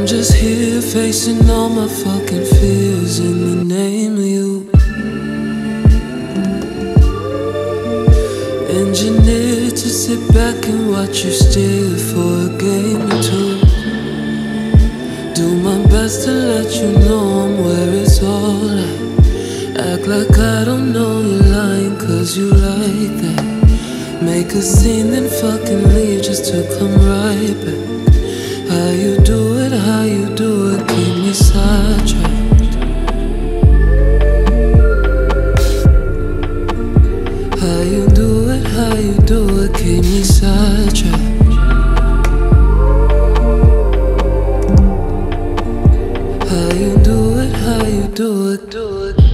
Facing all my fucking fears in the name of you. Engineered to sit back and watch you steal for a game or two. Do my best to let you know I'm where it's all at. Act like I don't know you're lying cause you like that. Make a scene then fucking leave just to come right back. How you do paid me such a How you do it, how you do it, do it.